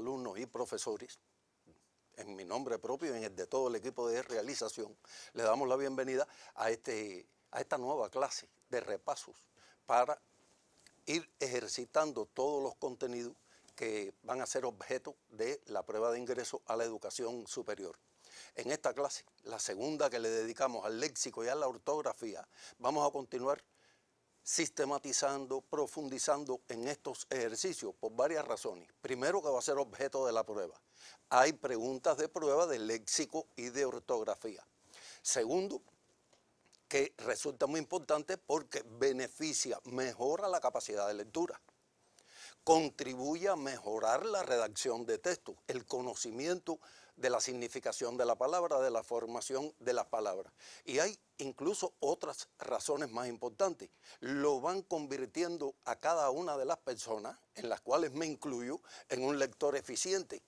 alumnos y profesores, en mi nombre propio y en el de todo el equipo de realización, le damos la bienvenida a, este, a esta nueva clase de repasos para ir ejercitando todos los contenidos que van a ser objeto de la prueba de ingreso a la educación superior. En esta clase, la segunda que le dedicamos al léxico y a la ortografía, vamos a continuar sistematizando, profundizando en estos ejercicios por varias razones. Primero que va a ser objeto de la prueba. Hay preguntas de prueba de léxico y de ortografía. Segundo, que resulta muy importante porque beneficia, mejora la capacidad de lectura, contribuye a mejorar la redacción de texto, el conocimiento de la significación de la palabra, de la formación de las palabras. Y hay incluso otras razones más importantes. Lo van convirtiendo a cada una de las personas, en las cuales me incluyo, en un lector eficiente.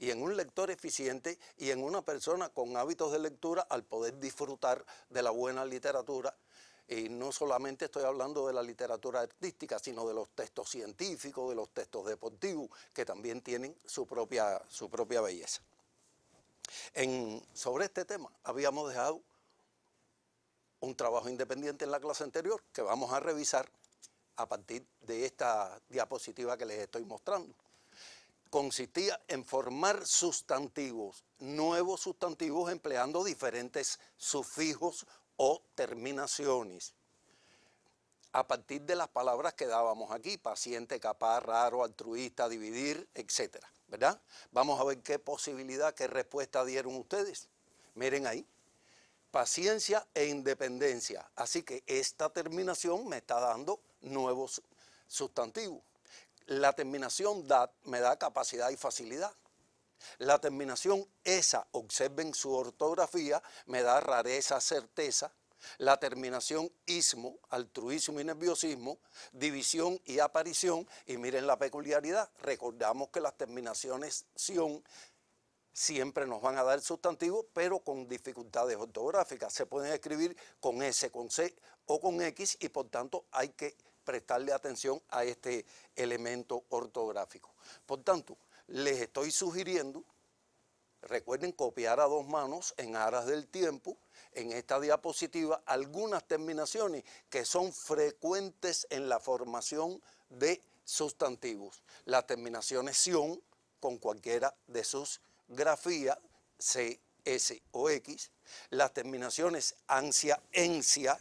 Y en un lector eficiente y en una persona con hábitos de lectura al poder disfrutar de la buena literatura y no solamente estoy hablando de la literatura artística, sino de los textos científicos, de los textos deportivos, que también tienen su propia, su propia belleza sobre este tema habíamos dejado un trabajo independiente en la clase anterior que vamos a revisar a partir de esta diapositiva que les estoy mostrando. Consistía en formar sustantivos, nuevos sustantivos empleando diferentes sufijos o terminaciones a partir de las palabras que dábamos aquí, paciente, capaz, raro, altruista, dividir, etcétera. ¿Verdad? Vamos a ver qué posibilidad, qué respuesta dieron ustedes. Miren ahí, paciencia e independencia. Así que esta terminación me está dando nuevos sustantivos. La terminación DAT me da capacidad y facilidad. La terminación esa, observen su ortografía, me da rareza, certeza, la terminación ismo, altruismo y nerviosismo, división y aparición, y miren la peculiaridad, recordamos que las terminaciones sion siempre nos van a dar sustantivos, pero con dificultades ortográficas. Se pueden escribir con S, con C o con X y por tanto hay que prestarle atención a este elemento ortográfico. Por tanto, les estoy sugiriendo, recuerden copiar a dos manos en aras del tiempo, en esta diapositiva algunas terminaciones que son frecuentes en la formación de sustantivos. Las terminaciones sion con cualquiera de sus grafías, C, S o X. Las terminaciones ansia, encia,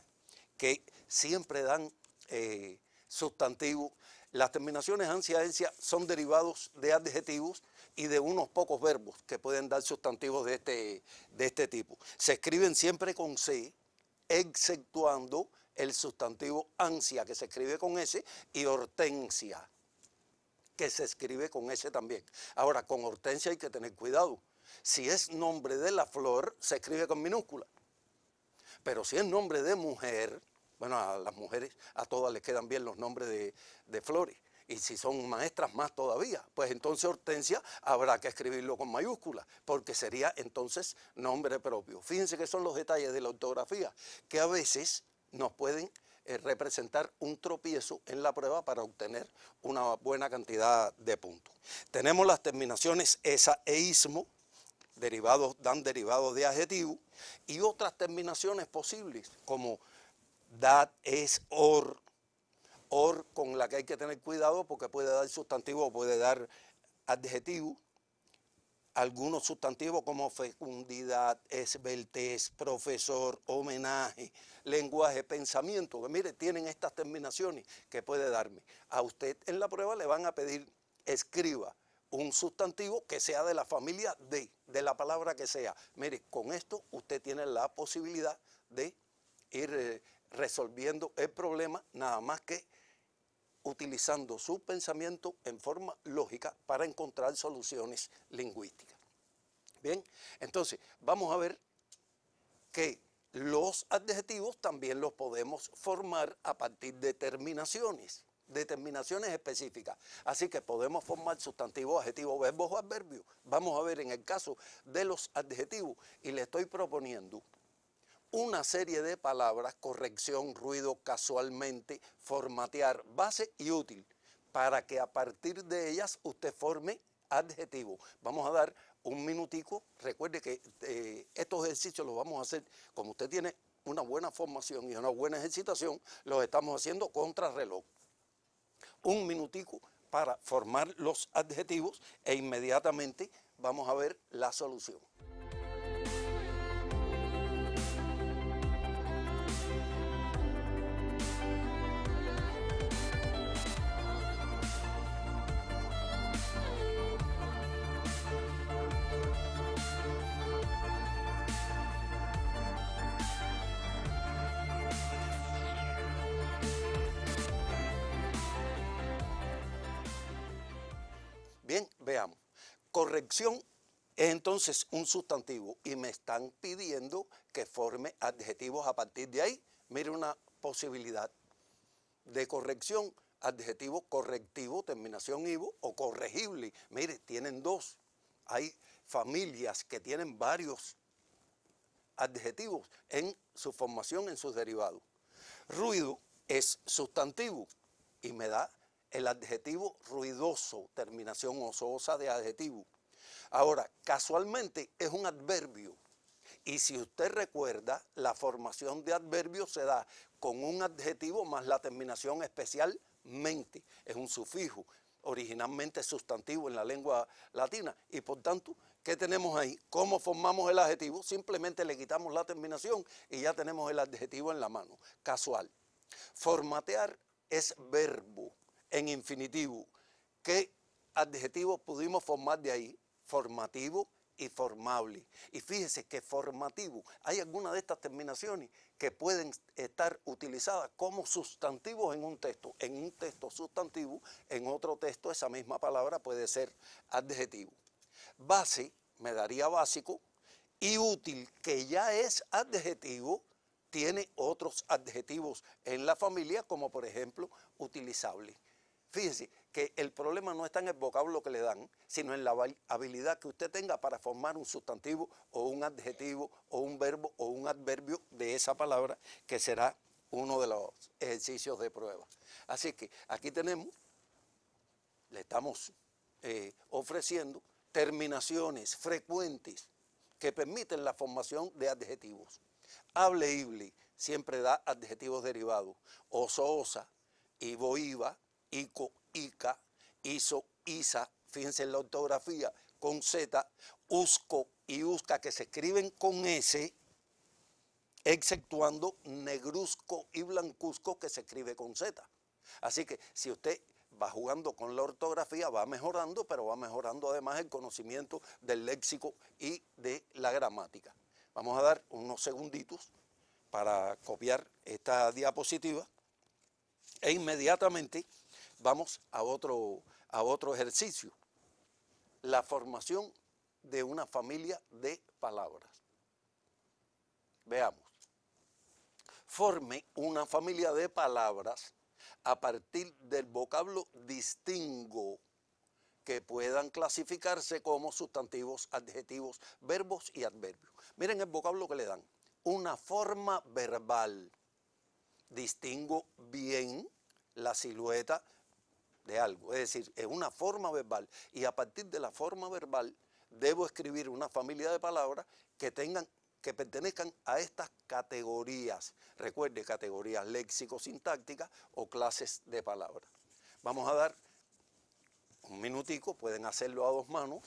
que siempre dan eh, sustantivos. Las terminaciones ansia, encia son derivados de adjetivos y de unos pocos verbos que pueden dar sustantivos de este, de este tipo. Se escriben siempre con C, exceptuando el sustantivo ansia, que se escribe con S, y hortensia, que se escribe con S también. Ahora, con hortensia hay que tener cuidado. Si es nombre de la flor, se escribe con minúscula. Pero si es nombre de mujer, bueno, a las mujeres, a todas les quedan bien los nombres de, de flores y si son maestras más todavía, pues entonces Hortensia habrá que escribirlo con mayúscula, porque sería entonces nombre propio. Fíjense que son los detalles de la ortografía, que a veces nos pueden eh, representar un tropiezo en la prueba para obtener una buena cantidad de puntos. Tenemos las terminaciones esa e ismo, derivados, dan derivados de adjetivo, y otras terminaciones posibles, como that, es, or, or con la que hay que tener cuidado porque puede dar sustantivo o puede dar adjetivo. Algunos sustantivos como fecundidad, esbeltez, profesor, homenaje, lenguaje, pensamiento, que mire, tienen estas terminaciones que puede darme. A usted en la prueba le van a pedir, escriba un sustantivo que sea de la familia de, de la palabra que sea. Mire, con esto usted tiene la posibilidad de ir eh, resolviendo el problema, nada más que utilizando su pensamiento en forma lógica para encontrar soluciones lingüísticas. Bien, entonces vamos a ver que los adjetivos también los podemos formar a partir de terminaciones, determinaciones específicas. Así que podemos formar sustantivos, adjetivos, verbos o adverbios. Vamos a ver en el caso de los adjetivos y le estoy proponiendo una serie de palabras, corrección, ruido, casualmente, formatear, base y útil, para que a partir de ellas usted forme adjetivos. Vamos a dar un minutico. Recuerde que eh, estos ejercicios los vamos a hacer, como usted tiene una buena formación y una buena ejercitación, los estamos haciendo contra reloj. Un minutico para formar los adjetivos e inmediatamente vamos a ver la solución. Veamos. Corrección es entonces un sustantivo y me están pidiendo que forme adjetivos a partir de ahí. Mire una posibilidad de corrección, adjetivo correctivo, terminación ivo o corregible. Mire, tienen dos. Hay familias que tienen varios adjetivos en su formación, en sus derivados. Ruido es sustantivo y me da el adjetivo ruidoso, terminación ososa de adjetivo. Ahora, casualmente es un adverbio. Y si usted recuerda, la formación de adverbio se da con un adjetivo más la terminación especialmente. Es un sufijo, originalmente sustantivo en la lengua latina. Y por tanto, ¿qué tenemos ahí? ¿Cómo formamos el adjetivo? Simplemente le quitamos la terminación y ya tenemos el adjetivo en la mano. Casual. Formatear es verbo en infinitivo. ¿Qué adjetivos pudimos formar de ahí? Formativo y formable. Y fíjese que formativo, hay algunas de estas terminaciones que pueden estar utilizadas como sustantivos en un texto. En un texto sustantivo, en otro texto esa misma palabra puede ser adjetivo. Base me daría básico y útil, que ya es adjetivo, tiene otros adjetivos en la familia, como por ejemplo utilizable. Fíjese que el problema no está en el vocablo que le dan, sino en la habilidad que usted tenga para formar un sustantivo o un adjetivo o un verbo o un adverbio de esa palabra que será uno de los ejercicios de prueba. Así que aquí tenemos, le estamos eh, ofreciendo terminaciones frecuentes que permiten la formación de adjetivos. Hableíble siempre da adjetivos derivados. Oso, osa, ibo, iba, Ico, Ica, Iso, Isa, fíjense en la ortografía, con Z, Usco y Usca que se escriben con S, exceptuando Negruzco y Blancuzco que se escribe con Z. Así que si usted va jugando con la ortografía, va mejorando, pero va mejorando además el conocimiento del léxico y de la gramática. Vamos a dar unos segunditos para copiar esta diapositiva e inmediatamente Vamos a otro, a otro ejercicio. La formación de una familia de palabras. Veamos. Forme una familia de palabras a partir del vocablo distingo que puedan clasificarse como sustantivos, adjetivos, verbos y adverbios. Miren el vocablo que le dan. Una forma verbal. Distingo bien la silueta de algo, es decir, es una forma verbal y a partir de la forma verbal debo escribir una familia de palabras que tengan que pertenezcan a estas categorías. Recuerde, categorías léxico-sintácticas o clases de palabras. Vamos a dar un minutico, pueden hacerlo a dos manos.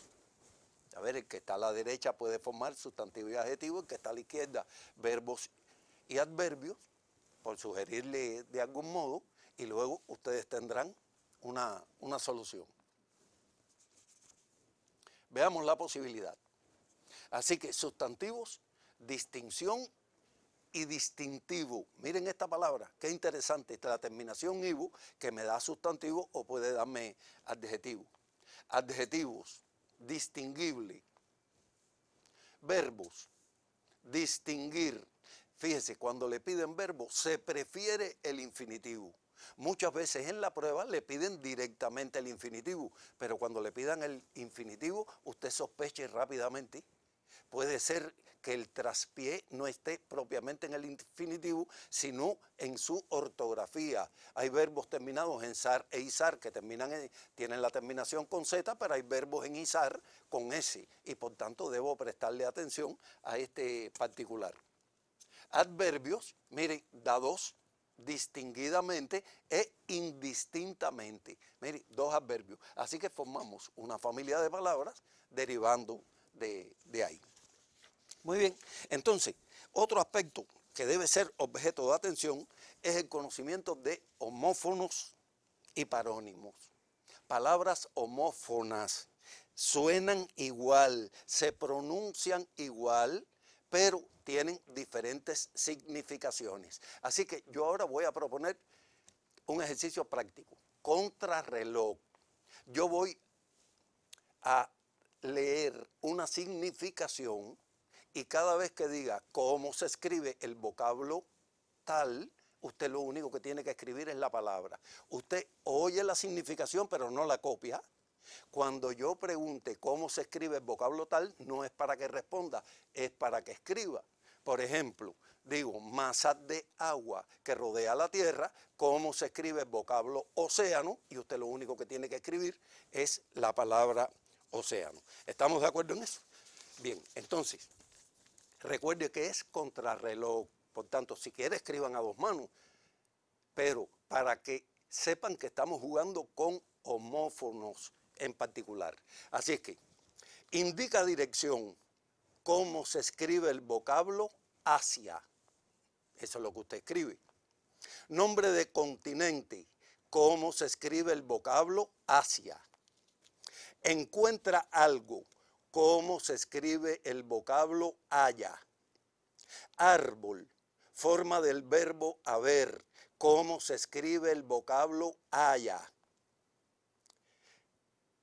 A ver, el que está a la derecha puede formar sustantivo y adjetivo, el que está a la izquierda verbos y adverbios, por sugerirle de algún modo, y luego ustedes tendrán una, solución. Veamos la posibilidad. Así que sustantivos, distinción y distintivo. Miren esta palabra, qué interesante. La terminación ibu que me da sustantivo o puede darme adjetivo. Adjetivos, distinguible. Verbos, distinguir. Fíjese, cuando le piden verbo, se prefiere el infinitivo. Muchas veces en la prueba le piden directamente el infinitivo, pero cuando le pidan el infinitivo, usted sospeche rápidamente puede ser que el traspié no esté propiamente en el infinitivo, sino en su ortografía. Hay verbos terminados en zar e izar que terminan tienen la terminación con z, pero hay verbos en izar con s, y por tanto debo prestarle atención a este particular. Adverbios, mire, dados distinguidamente e indistintamente. Mire, dos adverbios. Así que formamos una familia de palabras derivando de, de ahí. Muy bien, entonces, otro aspecto que debe ser objeto de atención es el conocimiento de homófonos y parónimos. Palabras homófonas suenan igual, se pronuncian igual, pero tienen diferentes significaciones. Así que yo ahora voy a proponer un ejercicio práctico, contrarreloj. Yo voy a leer una significación y cada vez que diga cómo se escribe el vocablo tal, usted lo único que tiene que escribir es la palabra. Usted oye la significación pero no la copia. Cuando yo pregunte cómo se escribe el vocablo tal, no es para que responda, es para que escriba. Por ejemplo, digo masa de agua que rodea la Tierra, cómo se escribe el vocablo océano, y usted lo único que tiene que escribir es la palabra océano. ¿Estamos de acuerdo en eso? Bien, entonces, Recuerde que es contrarreloj, por tanto, si quiere escriban a dos manos, pero para que sepan que estamos jugando con homófonos en particular. Así es que indica dirección, cómo se escribe el vocablo Asia. Eso es lo que usted escribe. Nombre de continente, cómo se escribe el vocablo Asia. Encuentra algo, cómo se escribe el vocablo haya. Árbol, forma del verbo haber, cómo se escribe el vocablo haya.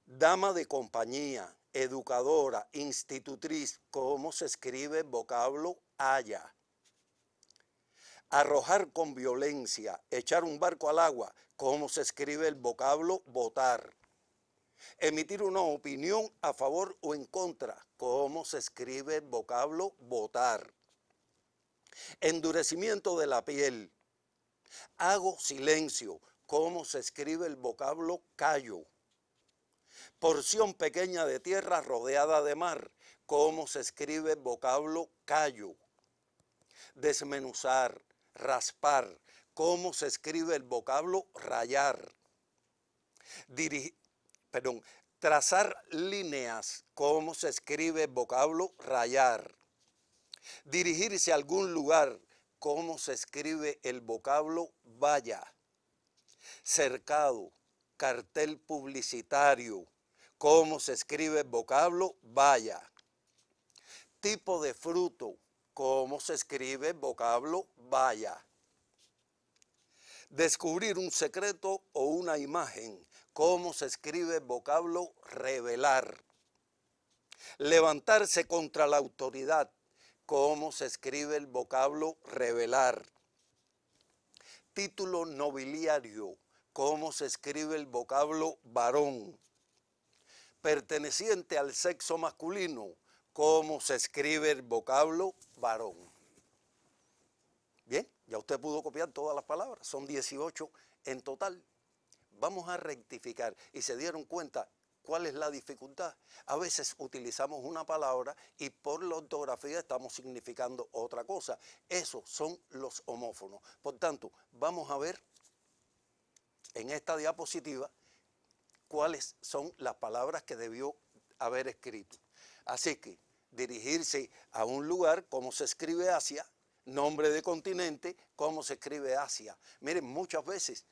Dama de compañía, educadora, institutriz, cómo se escribe el vocablo haya. Arrojar con violencia, echar un barco al agua, cómo se escribe el vocablo votar Emitir una opinión a favor o en contra. ¿Cómo se escribe el vocablo votar? Endurecimiento de la piel. Hago silencio. ¿Cómo se escribe el vocablo callo? Porción pequeña de tierra rodeada de mar. ¿Cómo se escribe el vocablo callo? Desmenuzar, raspar. ¿Cómo se escribe el vocablo rayar? Perdón, trazar líneas, cómo se escribe el vocablo rayar. Dirigirse a algún lugar, cómo se escribe el vocablo vaya. Cercado, cartel publicitario, cómo se escribe el vocablo vaya. Tipo de fruto, cómo se escribe el vocablo vaya. Descubrir un secreto o una imagen, cómo se escribe el vocablo revelar. Levantarse contra la autoridad, cómo se escribe el vocablo revelar. Título nobiliario, cómo se escribe el vocablo varón. Perteneciente al sexo masculino, cómo se escribe el vocablo varón. Bien, ya usted pudo copiar todas las palabras, son 18 en total vamos a rectificar. Y se dieron cuenta cuál es la dificultad. A veces utilizamos una palabra y por la ortografía estamos significando otra cosa. Esos son los homófonos. Por tanto, vamos a ver en esta diapositiva cuáles son las palabras que debió haber escrito. Así que dirigirse a un lugar, como se escribe Asia, nombre de continente, cómo se escribe Asia. Miren, muchas veces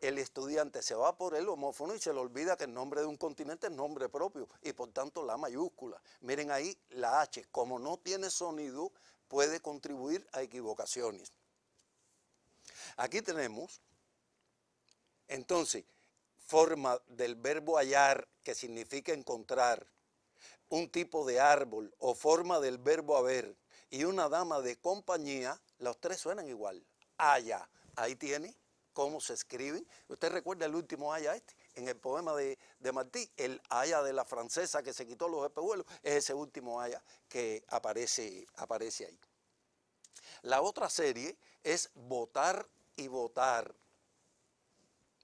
el estudiante se va por el homófono y se le olvida que el nombre de un continente es nombre propio y por tanto la mayúscula. Miren ahí la H, como no tiene sonido, puede contribuir a equivocaciones. Aquí tenemos, entonces, forma del verbo hallar, que significa encontrar, un tipo de árbol o forma del verbo haber y una dama de compañía, los tres suenan igual. Haya, ahí tiene cómo se escriben. Usted recuerda el último haya este, en el poema de, de Martí, el haya de la francesa que se quitó los espejuelos, es ese último haya que aparece, aparece ahí. La otra serie es votar y votar.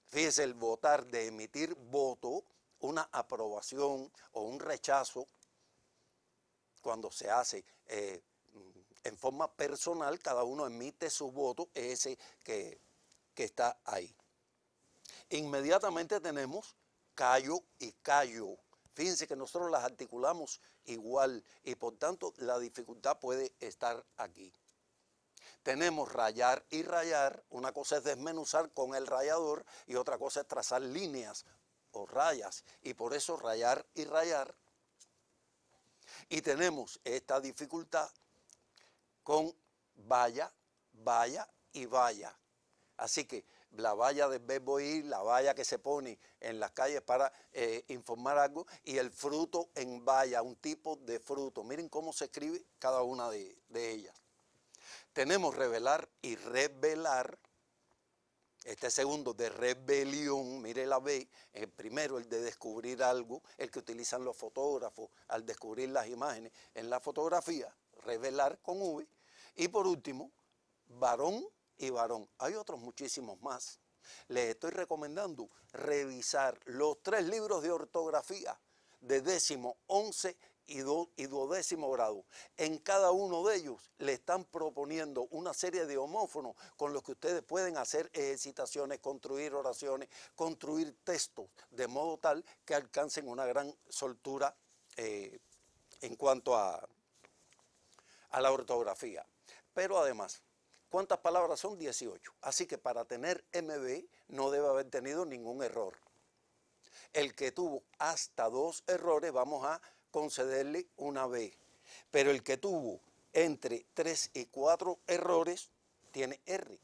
Fíjese, el votar de emitir voto, una aprobación o un rechazo, cuando se hace eh, en forma personal, cada uno emite su voto, ese que, que está ahí. Inmediatamente tenemos callo y callo. Fíjense que nosotros las articulamos igual y por tanto la dificultad puede estar aquí. Tenemos rayar y rayar, una cosa es desmenuzar con el rayador y otra cosa es trazar líneas o rayas y por eso rayar y rayar. Y tenemos esta dificultad con vaya, vaya y vaya. Así que la valla del verbo ir, la valla que se pone en las calles para eh, informar algo y el fruto en valla, un tipo de fruto. Miren cómo se escribe cada una de, de ellas. Tenemos revelar y revelar. Este segundo de rebelión, mire la B, el primero el de descubrir algo, el que utilizan los fotógrafos al descubrir las imágenes en la fotografía, revelar con V. Y por último, varón y varón. Hay otros muchísimos más. Les estoy recomendando revisar los tres libros de ortografía de décimo, once y, duodécimo grado. En cada uno de ellos le están proponiendo una serie de homófonos con los que ustedes pueden hacer ejercitaciones, construir oraciones, construir textos, de modo tal que alcancen una gran soltura eh, en cuanto a, a la ortografía. Pero además, ¿Cuántas palabras son? 18. Así que para tener MB no debe haber tenido ningún error. El que tuvo hasta dos errores vamos a concederle una B. Pero el que tuvo entre 3 y 4 errores tiene R.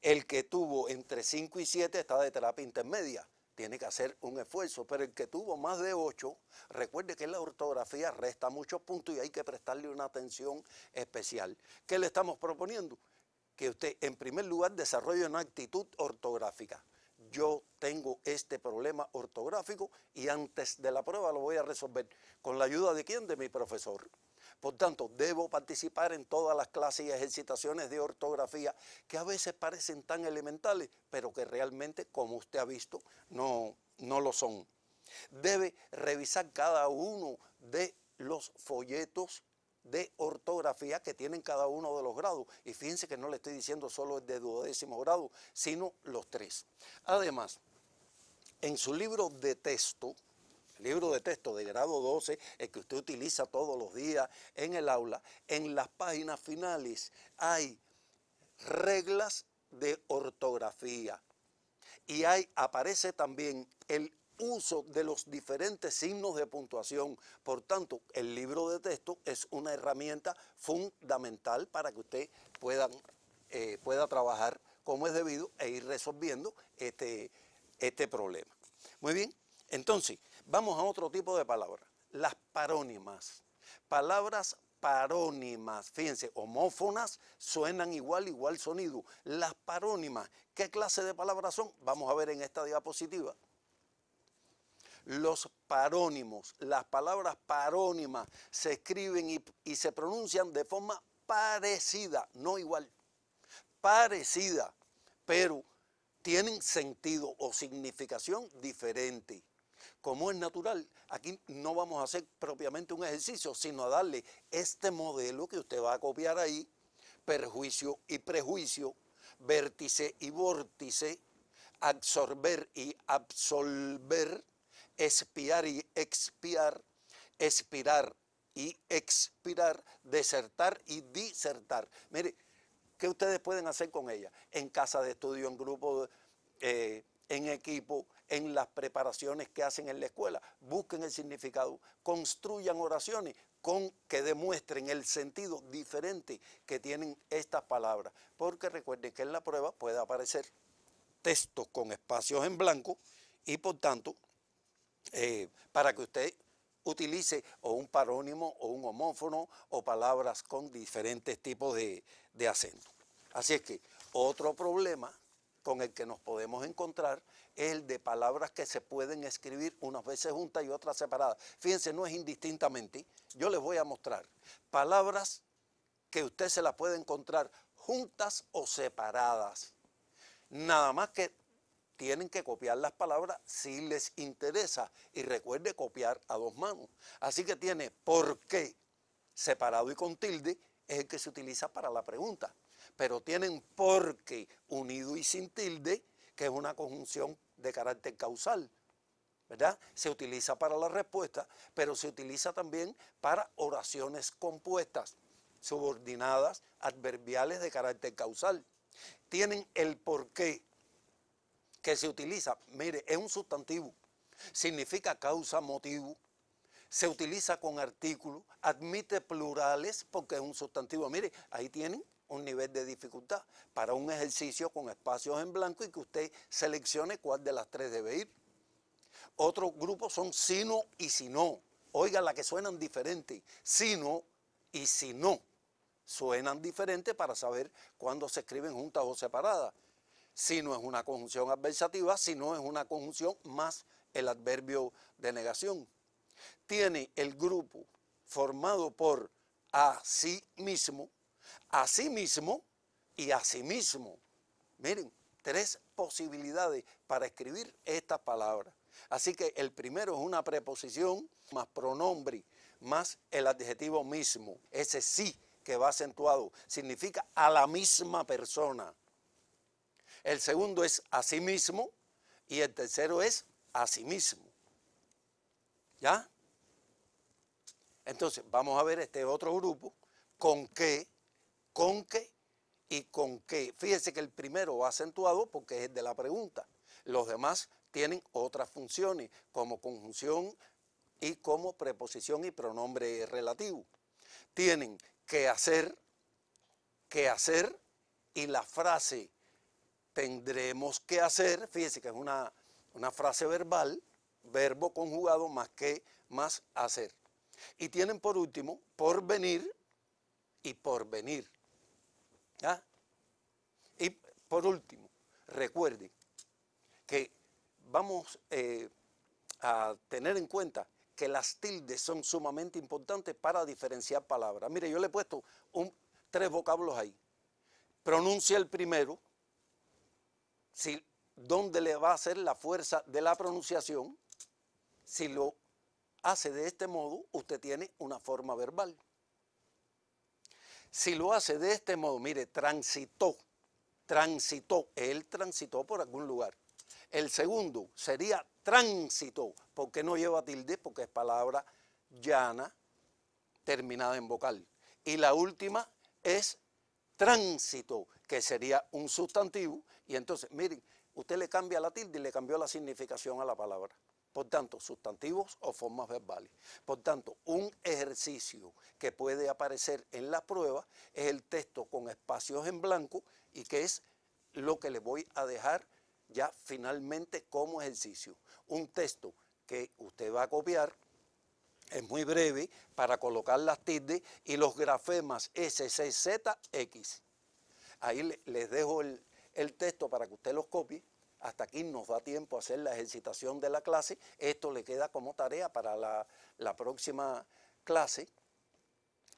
El que tuvo entre 5 y 7 está de terapia intermedia tiene que hacer un esfuerzo, pero el que tuvo más de 8, recuerde que la ortografía resta muchos puntos y hay que prestarle una atención especial. ¿Qué le estamos proponiendo? Que usted en primer lugar desarrolle una actitud ortográfica. Yo tengo este problema ortográfico y antes de la prueba lo voy a resolver. ¿Con la ayuda de quién? De mi profesor. Por tanto, debo participar en todas las clases y ejercitaciones de ortografía que a veces parecen tan elementales, pero que realmente, como usted ha visto, no, no lo son. Debe revisar cada uno de los folletos de ortografía que tienen cada uno de los grados. Y fíjense que no le estoy diciendo solo el de duodécimo grado, sino los tres. Además, en su libro de texto, libro de texto de grado 12, el que usted utiliza todos los días en el aula, en las páginas finales hay reglas de ortografía. Y ahí aparece también el uso de los diferentes signos de puntuación. Por tanto, el libro de texto es una herramienta fundamental para que usted pueda, eh, pueda trabajar como es debido e ir resolviendo este, este problema. Muy bien, entonces, Vamos a otro tipo de palabras, las parónimas. Palabras parónimas, fíjense, homófonas suenan igual, igual sonido. Las parónimas, ¿qué clase de palabras son? Vamos a ver en esta diapositiva. Los parónimos, las palabras parónimas se escriben y, se pronuncian de forma parecida, no igual, parecida, pero tienen sentido o significación diferente. Como es natural, aquí no vamos a hacer propiamente un ejercicio, sino a darle este modelo que usted va a copiar ahí, perjuicio y prejuicio, vértice y vórtice, absorber y absolver, espiar y expiar, expirar y expirar, desertar y disertar. Mire, ¿qué ustedes pueden hacer con ella? En casa de estudio, en grupo, eh, en equipo, en las preparaciones que hacen en la escuela. Busquen el significado, construyan oraciones con que demuestren el sentido diferente que tienen estas palabras. Porque recuerden que en la prueba puede aparecer textos con espacios en blanco y por tanto, eh, para que usted utilice o un parónimo o un homófono o palabras con diferentes tipos de, de acento. Así es que otro problema con el que nos podemos encontrar es el de palabras que se pueden escribir unas veces juntas y otras separadas. Fíjense, no es indistintamente. Yo les voy a mostrar palabras que usted se las puede encontrar juntas o separadas. Nada más que tienen que copiar las palabras si les interesa. Y recuerde copiar a dos manos. Así que tiene por qué separado y con tilde es el que se utiliza para la pregunta. Pero tienen porque unido y sin tilde, que es una conjunción de carácter causal. ¿verdad? Se utiliza para la respuesta, pero se utiliza también para oraciones compuestas, subordinadas, adverbiales de carácter causal. Tienen el porqué que se utiliza, mire, es un sustantivo, significa causa, motivo, se utiliza con artículo, admite plurales porque es un sustantivo. Mire, ahí tienen un nivel de dificultad para un ejercicio con espacios en blanco y que usted seleccione cuál de las tres debe ir. Otros grupos son sino y si no. Oiga, la que suenan diferentes. Sino y si no. Suenan diferentes para saber cuándo se escriben juntas o separadas. Si no es una conjunción adversativa, si no es una conjunción más el adverbio de negación. Tiene el grupo formado por a sí mismo, a sí mismo y a sí mismo. Miren, tres posibilidades para escribir estas palabras. Así que el primero es una preposición más pronombre, más el adjetivo mismo. Ese sí que va acentuado significa a la misma persona. El segundo es a sí mismo y el tercero es a sí mismo. ¿Ya? Entonces, vamos a ver este otro grupo, con qué, con qué y con qué. Fíjese que el primero va acentuado porque es de la pregunta. Los demás tienen otras funciones como conjunción y como preposición y pronombre relativo. Tienen que hacer, que hacer y la frase tendremos que hacer, fíjese que es una, una frase verbal, verbo conjugado más que más hacer. Y tienen por último por venir y por venir. Y por último, recuerden que vamos eh, a tener en cuenta que las tildes son sumamente importantes para diferenciar palabras. Mire, yo le he puesto tres vocablos ahí. Pronuncia el primero, si, dónde le va a hacer la fuerza de la pronunciación. Si lo hace de este modo, usted tiene una forma verbal. Si lo hace de este modo, mire, transitó, transitó, él transitó por algún lugar. El segundo sería tránsito, porque no lleva tilde, porque es palabra llana terminada en vocal. Y la última es tránsito, que sería un sustantivo. Y entonces, miren, usted le cambia la tilde y le cambió la significación a la palabra. Por tanto, sustantivos o formas verbales. Por tanto, un ejercicio que puede aparecer en la prueba es el texto con espacios en blanco y que es lo que le voy a dejar ya finalmente como ejercicio. Un texto que usted va a copiar, es muy breve, para colocar las tildes y los grafemas SCZX. Ahí les dejo el, el texto para que usted los copie hasta aquí nos da tiempo a hacer la ejercitación de la clase. Esto le queda como tarea para la, próxima clase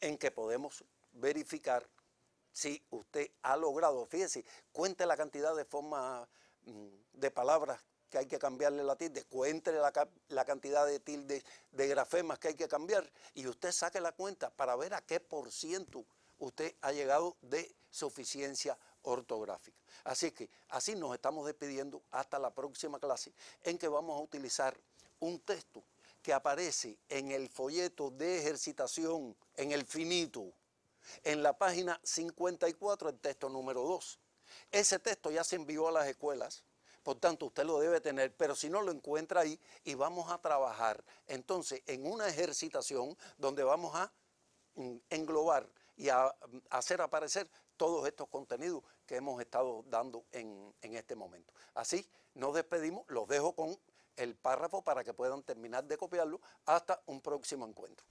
en que podemos verificar si usted ha logrado, fíjese, cuente la cantidad de formas mm, de palabras que hay que cambiarle la tilde, cuente la, la, cantidad de tildes, de grafemas que hay que cambiar y usted saque la cuenta para ver a qué por ciento usted ha llegado de suficiencia ortográfica. Así que así nos estamos despidiendo hasta la próxima clase en que vamos a utilizar un texto que aparece en el folleto de ejercitación, en el finito, en la página 54, el texto número 2. Ese texto ya se envió a las escuelas, por tanto usted lo debe tener, pero si no lo encuentra ahí y vamos a trabajar entonces en una ejercitación donde vamos a mm, englobar y a mm, hacer aparecer todos estos contenidos que hemos estado dando en, en este momento. Así nos despedimos, los dejo con el párrafo para que puedan terminar de copiarlo hasta un próximo encuentro.